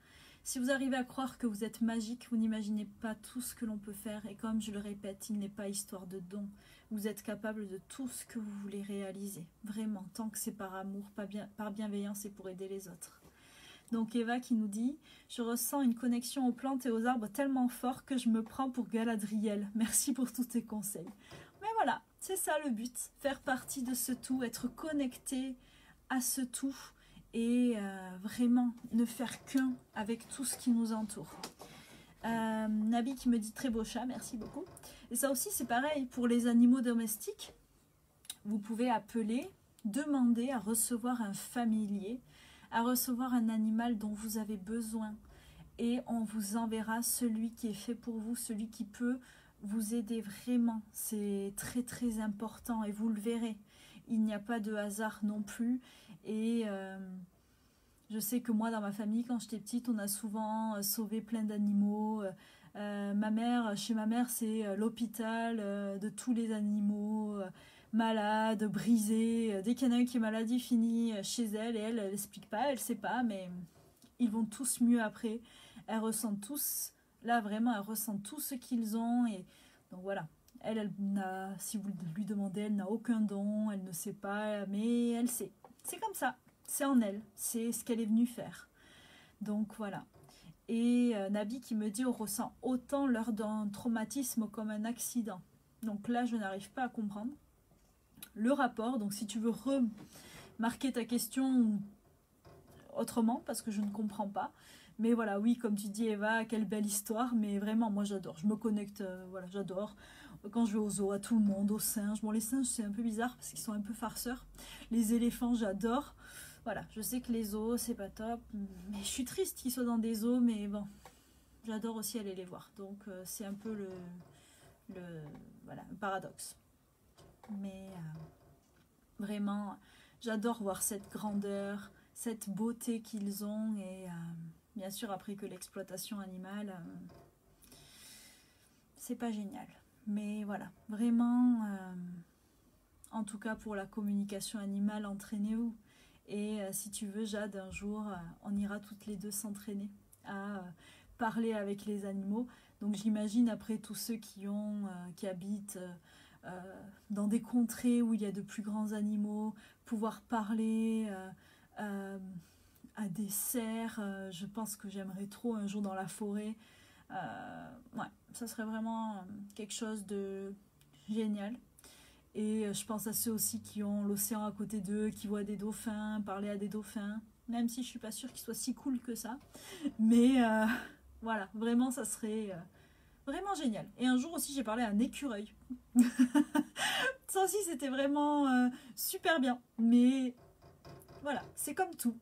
Si vous arrivez à croire que vous êtes magique, vous n'imaginez pas tout ce que l'on peut faire. Et comme je le répète, il n'est pas histoire de don. Vous êtes capable de tout ce que vous voulez réaliser. Vraiment, tant que c'est par amour, par bienveillance et pour aider les autres. Donc Eva qui nous dit Je ressens une connexion aux plantes et aux arbres tellement fort que je me prends pour Galadriel. Merci pour tous tes conseils. Mais voilà, c'est ça le but faire partie de ce tout, être connecté à ce tout et euh, vraiment ne faire qu'un avec tout ce qui nous entoure. Euh, Nabi qui me dit très beau chat, merci beaucoup. Et ça aussi c'est pareil pour les animaux domestiques. Vous pouvez appeler, demander à recevoir un familier à recevoir un animal dont vous avez besoin et on vous enverra celui qui est fait pour vous, celui qui peut vous aider vraiment. C'est très très important et vous le verrez. Il n'y a pas de hasard non plus et euh, je sais que moi dans ma famille quand j'étais petite on a souvent euh, sauvé plein d'animaux. Euh, ma mère, chez ma mère c'est l'hôpital de tous les animaux malade, brisée. Dès qu'il y en a un qui est malade, il finit chez elle et elle, elle explique pas, elle sait pas, mais ils vont tous mieux après. Elles ressentent tous, là vraiment, elles ressentent tout ce qu'ils ont. Et donc voilà, elle, elle n'a, si vous lui demandez, elle n'a aucun don, elle ne sait pas, mais elle sait. C'est comme ça, c'est en elle, c'est ce qu'elle est venue faire. Donc voilà. Et euh, Nabi qui me dit on ressent autant lors d'un traumatisme comme un accident. Donc là, je n'arrive pas à comprendre le rapport. Donc si tu veux remarquer ta question autrement, parce que je ne comprends pas. Mais voilà, oui, comme tu dis Eva, quelle belle histoire. Mais vraiment, moi j'adore. Je me connecte, euh, voilà, j'adore. Quand je vais aux zoos, à tout le monde, aux singes. Bon, les singes, c'est un peu bizarre parce qu'ils sont un peu farceurs. Les éléphants, j'adore. Voilà, je sais que les zoos, c'est pas top. Mais je suis triste qu'ils soient dans des zoos, mais bon, j'adore aussi aller les voir. Donc, euh, c'est un peu le, le voilà, paradoxe. Mais euh, vraiment, j'adore voir cette grandeur, cette beauté qu'ils ont. Et euh, bien sûr, après que l'exploitation animale, c'est pas génial. Mais voilà, vraiment, en tout cas pour la communication animale, entraînez-vous. Et euh, si tu veux, Jade, un jour, euh, on ira toutes les deux s'entraîner à euh, parler avec les animaux. Donc j'imagine après tous ceux qui ont, qui habitent dans des contrées où il y a de plus grands animaux, pouvoir parler à des cerfs. je pense que j'aimerais trop un jour dans la forêt. ouais, ça serait vraiment quelque chose de génial. Et euh, je pense à ceux aussi qui ont l'océan à côté d'eux, qui voient des dauphins, parler à des dauphins, même si je suis pas sûre qu'ils soient si cool que ça. Mais euh, voilà, vraiment, ça serait euh, vraiment génial. Et un jour aussi, j'ai parlé à un écureuil. ça aussi, c'était vraiment super bien. Mais voilà, c'est comme tout.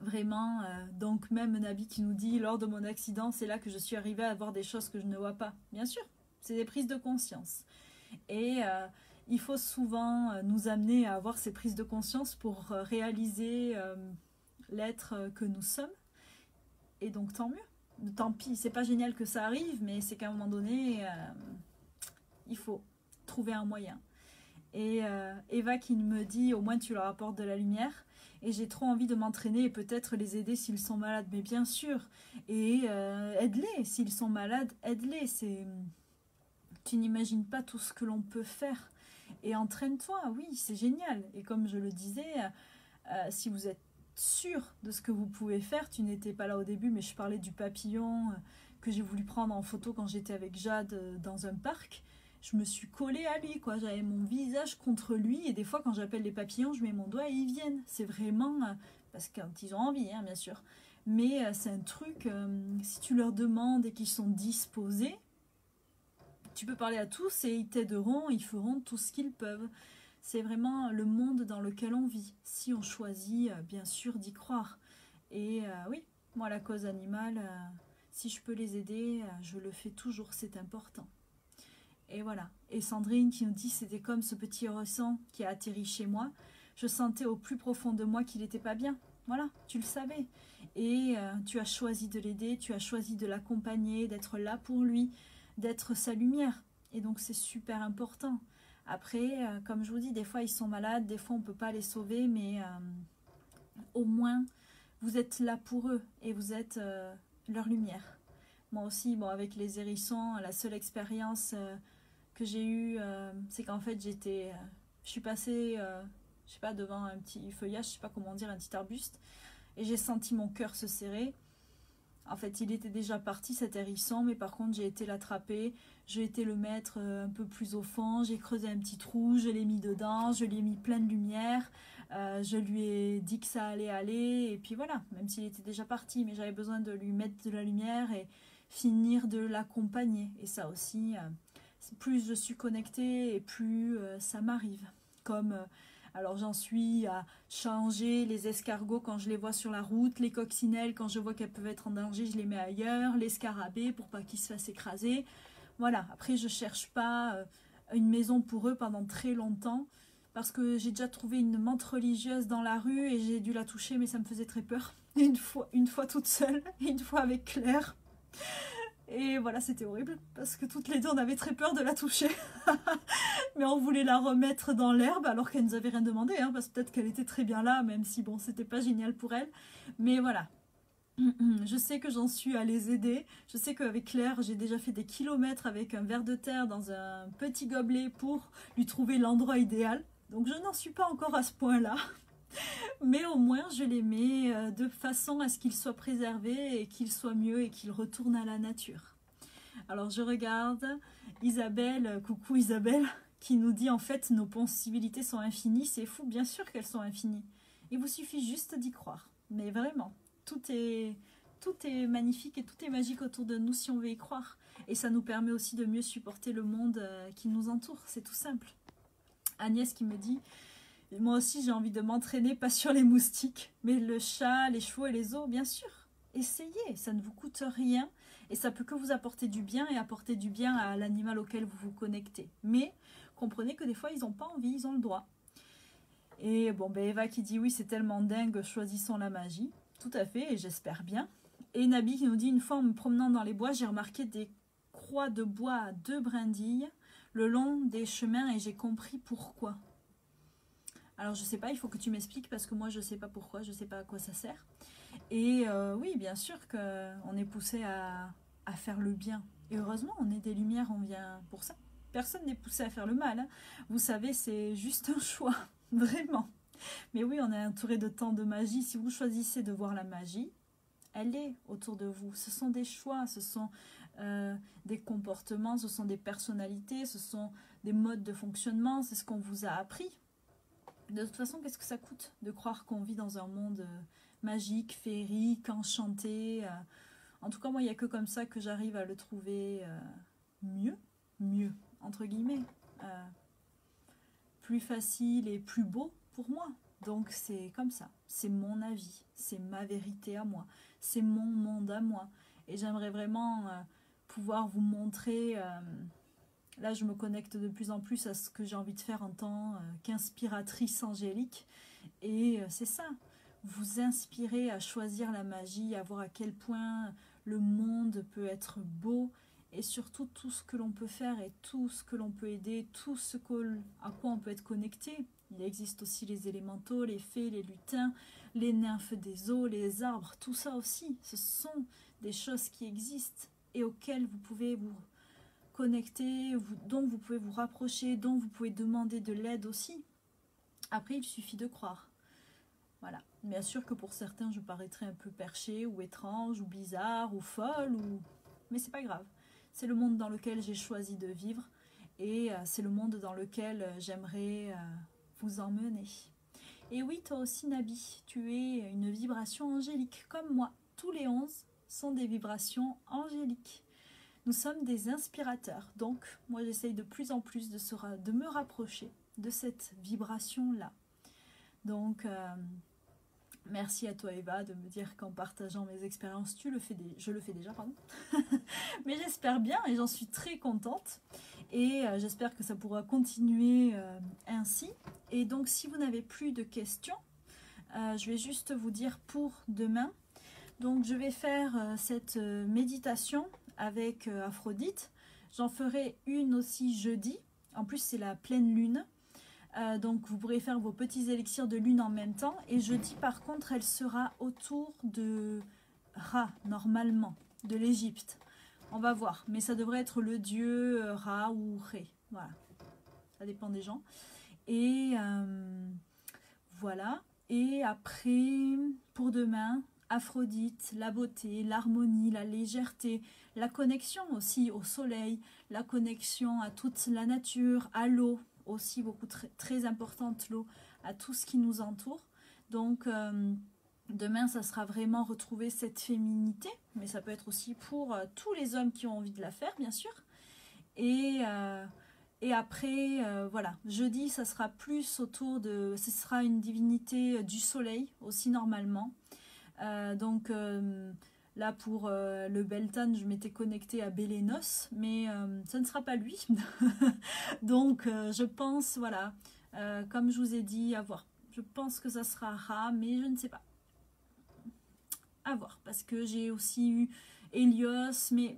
Vraiment, donc même Nabi qui nous dit, lors de mon accident, c'est là que je suis arrivée à voir des choses que je ne vois pas. Bien sûr, c'est des prises de conscience. Et il faut souvent euh, nous amener à avoir ces prises de conscience pour euh, réaliser euh, l'être que nous sommes. Et donc tant mieux. Tant pis, c'est pas génial que ça arrive, mais c'est qu'à un moment donné, il faut trouver un moyen. Et Eva qui me dit au moins tu leur apportes de la lumière. Et j'ai trop envie de m'entraîner et peut-être les aider s'ils sont malades. Mais bien sûr. Et aide-les. S'ils sont malades, aide-les. C'est... Tu n'imagines pas tout ce que l'on peut faire et entraîne-toi, oui, c'est génial. Et comme je le disais, euh, si vous êtes sûr de ce que vous pouvez faire, tu n'étais pas là au début, mais je parlais du papillon euh, que j'ai voulu prendre en photo quand j'étais avec Jade euh, dans un parc. Je me suis collée à lui, quoi. J'avais mon visage contre lui, et des fois, quand j'appelle les papillons, je mets mon doigt et ils viennent. C'est vraiment parce qu'ils ont envie, hein, bien sûr. Mais c'est un truc, si tu leur demandes et qu'ils sont disposés, tu peux parler à tous et ils t'aideront, ils feront tout ce qu'ils peuvent. C'est vraiment le monde dans lequel on vit, si on choisit euh, bien sûr d'y croire. Et euh, oui, moi la cause animale, euh, si je peux les aider, je le fais toujours, c'est important. Et voilà. Et Sandrine qui nous dit c'était comme ce petit ressent qui a atterri chez moi. Je sentais au plus profond de moi qu'il n'était pas bien. Voilà, tu le savais. Et tu as choisi de l'aider, tu as choisi de l'accompagner, d'être là pour lui d'être sa lumière. Et donc c'est super important. Après, euh, comme je vous dis, des fois ils sont malades, des fois on ne peut pas les sauver, mais euh, au moins vous êtes là pour eux et vous êtes euh, leur lumière. Moi aussi, bon, avec les hérissons, la seule expérience que j'ai eue, c'est qu'en fait j'étais, je suis passée, je sais pas, devant un petit feuillage, je sais pas comment dire, un petit arbuste, et j'ai senti mon cœur se serrer. En fait, il était déjà parti cet hérisson, mais par contre, j'ai été l'attraper. J'ai été le mettre euh, un peu plus au fond. J'ai creusé un petit trou, je l'ai mis dedans, je lui ai mis plein de lumière. Euh, je lui ai dit que ça allait aller. Et puis voilà, même s'il était déjà parti, mais j'avais besoin de lui mettre de la lumière et finir de l'accompagner. Et ça aussi, euh, plus je suis connectée et plus ça m'arrive. Comme alors j'en suis à changer les escargots quand je les vois sur la route, les coccinelles quand je vois qu'elles peuvent être en danger, je les mets ailleurs, les scarabées pour pas qu'ils se fassent écraser. Voilà, après je cherche pas euh, une maison pour eux pendant très longtemps parce que j'ai déjà trouvé une menthe religieuse dans la rue et j'ai dû la toucher mais ça me faisait très peur. Une fois, une fois toute seule, une fois avec Claire. Et voilà, c'était horrible parce que toutes les deux on avait très peur de la toucher. Mais on voulait la remettre dans l'herbe alors qu'elle nous avait rien demandé, hein, parce que peut-être qu'elle était très bien là, même si bon, c'était pas génial pour elle. Mais voilà, Je sais que j'en suis à les aider. Je sais qu'avec Claire, j'ai déjà fait des kilomètres avec un verre de terre dans un petit gobelet pour lui trouver l'endroit idéal. Donc je n'en suis pas encore à ce point-là. Mais au moins, je les mets euh, de façon à ce qu'ils soient préservés et qu'ils soient mieux et qu'ils retournent à la nature. Alors je regarde Isabelle, coucou Isabelle, qui nous dit en fait nos possibilités sont infinies. C'est fou, bien sûr qu'elles sont infinies. Il vous suffit juste d'y croire. Mais vraiment, tout est, tout est magnifique et tout est magique autour de nous si on veut y croire. Et ça nous permet aussi de mieux supporter le monde euh, qui nous entoure. C'est tout simple. Agnès qui me dit moi aussi j'ai envie de m'entraîner, pas sur les moustiques, mais le chat, les chevaux et les os, bien sûr. Essayez, ça ne vous coûte rien et ça peut que vous apporter du bien et apporter du bien à l'animal auquel vous vous connectez. Mais comprenez que des fois ils n'ont pas envie, ils ont le droit. Et bon, ben Eva qui dit oui, c'est tellement dingue, choisissons la magie. Tout à fait, et j'espère bien. Et Nabi qui nous dit une fois en me promenant dans les bois, j'ai remarqué des croix de bois à deux brindilles le long des chemins et j'ai compris pourquoi. Alors je sais pas, il faut que tu m'expliques parce que moi je sais pas pourquoi, je sais pas à quoi ça sert. Et euh, oui, bien sûr qu'on est poussé à, faire le bien. Et heureusement, on est des lumières, on vient pour ça. Personne n'est poussé à faire le mal. Hein. Vous savez, c'est juste un choix, vraiment. Mais oui, on est entouré de tant de magie. Si vous choisissez de voir la magie, elle est autour de vous. Ce sont des choix, ce sont euh, des comportements, ce sont des personnalités, ce sont des modes de fonctionnement, c'est ce qu'on vous a appris. De toute façon, qu'est-ce que ça coûte de croire qu'on vit dans un monde euh, magique, féerique, enchanté euh? En tout cas, moi, il n'y a que comme ça que j'arrive à le trouver mieux, mieux, entre guillemets, plus facile et plus beau pour moi. Donc c'est comme ça, c'est mon avis, c'est ma vérité à moi, c'est mon monde à moi. Et j'aimerais vraiment pouvoir vous montrer. Euh, là, je me connecte de plus en plus à ce que j'ai envie de faire en tant euh, qu'inspiratrice angélique. Et euh, c'est ça, vous inspirer à choisir la magie, à voir à quel point le monde peut être beau et surtout tout ce que l'on peut faire et tout ce que l'on peut aider, tout ce à quoi on peut être connecté. Il existe aussi les élémentaux, les fées, les lutins, les nymphes des eaux, les arbres, tout ça aussi. Ce sont des choses qui existent et auquel vous pouvez vous connecter, dont vous pouvez vous rapprocher, dont vous pouvez demander de l'aide aussi. Après, il suffit de croire. Voilà. Bien sûr que pour certains, je paraîtrais un peu perché ou étrange ou bizarre ou folle, ou... mais c'est pas grave. C'est le monde dans lequel j'ai choisi de vivre et euh, c'est le monde dans lequel euh, j'aimerais euh, vous emmener. Et oui, toi aussi, Nabi, tu es une vibration angélique comme moi. Tous les onze, sont des vibrations angéliques. Nous sommes des inspirateurs. Donc, moi, j'essaye de plus en plus de, de me rapprocher de cette vibration-là. Donc, euh, merci à toi, Eva, de me dire qu'en partageant mes expériences, tu le fais je le fais déjà, pardon. Mais j'espère bien et j'en suis très contente. Et euh, j'espère que ça pourra continuer euh, ainsi. Et donc, si vous n'avez plus de questions, je vais juste vous dire pour demain. Donc je vais faire cette méditation avec euh, Aphrodite. J'en ferai une aussi jeudi. En plus c'est la pleine lune. donc vous pourrez faire vos petits élixirs de lune en même temps. Et jeudi par contre elle sera autour de Ra normalement, de l'Égypte. On va voir. Mais ça devrait être le dieu Ra ou Ré. Voilà. Ça dépend des gens. Et voilà. Et après, pour demain, Aphrodite, la beauté, l'harmonie, la légèreté, la connexion aussi au soleil, la connexion à toute la nature, à l'eau, aussi beaucoup très, importante l'eau, à tout ce qui nous entoure. Donc euh, demain, ça sera vraiment retrouver cette féminité, mais ça peut être aussi pour euh, tous les hommes qui ont envie de la faire, bien sûr. Et, euh, et après, voilà, jeudi, ça sera plus autour de... Ce sera une divinité du soleil aussi normalement. Euh, donc euh, là pour euh, le Beltan, je m'étais connectée à Bélénos, mais ce ne sera pas lui. donc je pense, voilà, comme je vous ai dit, à voir. Je pense que ça sera Ra, mais je ne sais pas. À voir, parce que j'ai aussi eu Hélios, mais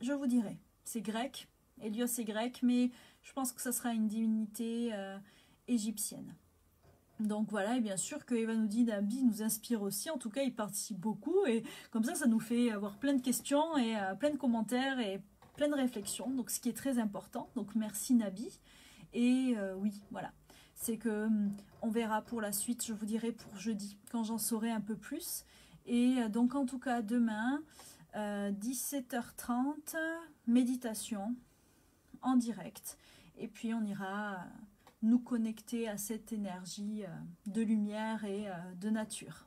je vous dirai. C'est grec, Hélios est grec, mais je pense que ça sera une divinité égyptienne. Donc voilà, et bien sûr que Evanudi Nabi nous inspire aussi, en tout cas il participe beaucoup, et comme ça, ça nous fait avoir plein de questions et euh, plein de commentaires et plein de réflexions, donc ce qui est très important. Donc merci Nabi. Et euh, oui, voilà, c'est que hum, on verra pour la suite, je vous dirai pour jeudi, quand j'en saurai un peu plus. Et euh, donc en tout cas, demain, 17h30, méditation en direct. Et puis on ira nous connecter à cette énergie euh, de lumière et euh, de nature.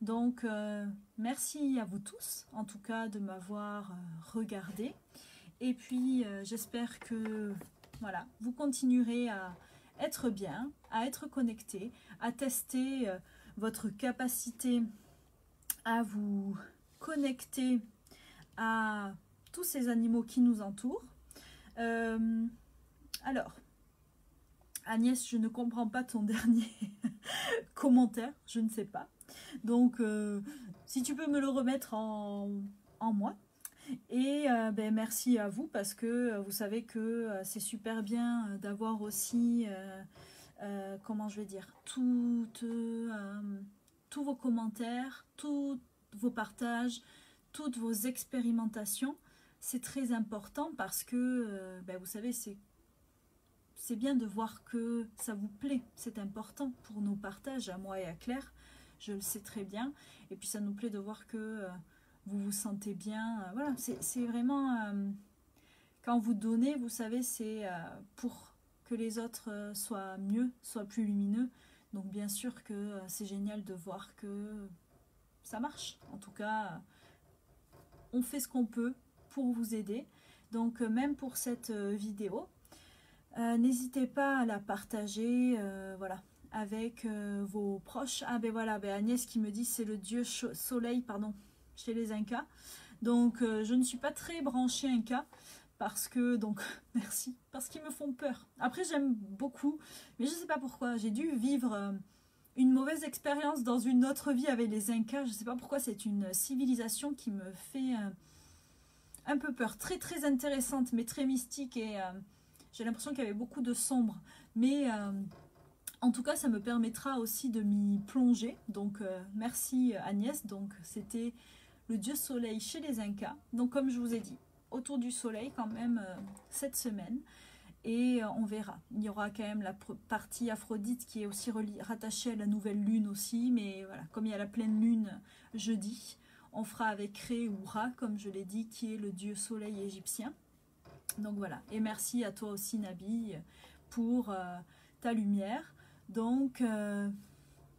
Donc, euh, merci à vous tous, en tout cas, de m'avoir regardé. Et puis, j'espère que voilà, vous continuerez à être bien, à être connecté, à tester votre capacité à vous connecter à tous ces animaux qui nous entourent. alors, Agnès, je ne comprends pas ton dernier commentaire, je ne sais pas. Donc, euh, si tu peux me le remettre en, moi. Et euh, ben, merci à vous parce que euh, vous savez que c'est super bien d'avoir aussi, comment je vais dire, tous vos commentaires, tous vos partages, toutes vos expérimentations. C'est très important parce que, ben, vous savez, c'est c'est bien de voir que ça vous plaît. C'est important pour nos partages, à moi et à Claire. Je le sais très bien. Et puis ça nous plaît de voir que euh, vous vous sentez bien. Euh, voilà, c'est vraiment... Euh, quand vous donnez, vous savez, c'est pour que les autres soient mieux, soient plus lumineux. Donc bien sûr que c'est génial de voir que ça marche. En tout cas, on fait ce qu'on peut pour vous aider. Donc même pour cette vidéo, n'hésitez pas à la partager euh, voilà, avec euh, vos proches. Ah ben voilà, ben Agnès qui me dit c'est le dieu soleil pardon, chez les Incas. Donc je ne suis pas très branchée Inca parce que, donc merci, parce qu'ils me font peur. Après j'aime beaucoup, mais je ne sais pas pourquoi. J'ai dû vivre une mauvaise expérience dans une autre vie avec les Incas. Je ne sais pas pourquoi c'est une civilisation qui me fait un peu peur. Très très intéressante mais très mystique et j'ai l'impression qu'il y avait beaucoup de sombre. Mais euh, en tout cas, ça me permettra aussi de m'y plonger. Donc, euh, merci Agnès. Donc, c'était le dieu soleil chez les Incas. Donc, comme je vous ai dit, autour du soleil quand même euh, cette semaine. Et on verra. Il y aura quand même la partie Aphrodite qui est aussi rattachée à la nouvelle lune aussi. Mais voilà, comme il y a la pleine lune jeudi, on fera avec Ré ou Ra, comme je l'ai dit, qui est le dieu soleil égyptien. Donc voilà, et merci à toi aussi Nabi pour euh, ta lumière. Donc euh,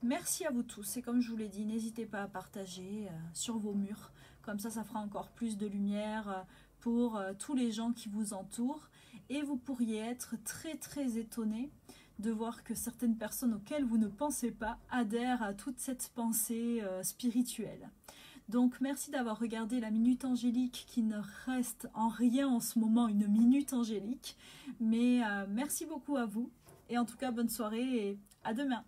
merci à vous tous et comme je vous l'ai dit, n'hésitez pas à partager euh, sur vos murs. Comme ça, ça fera encore plus de lumière pour tous les gens qui vous entourent. Et vous pourriez être très très étonné de voir que certaines personnes auxquelles vous ne pensez pas adhèrent à toute cette pensée spirituelle. Donc merci d'avoir regardé la Minute Angélique qui ne reste en rien en ce moment une Minute Angélique. Mais euh, merci beaucoup à vous. Et en tout cas, bonne soirée et à demain.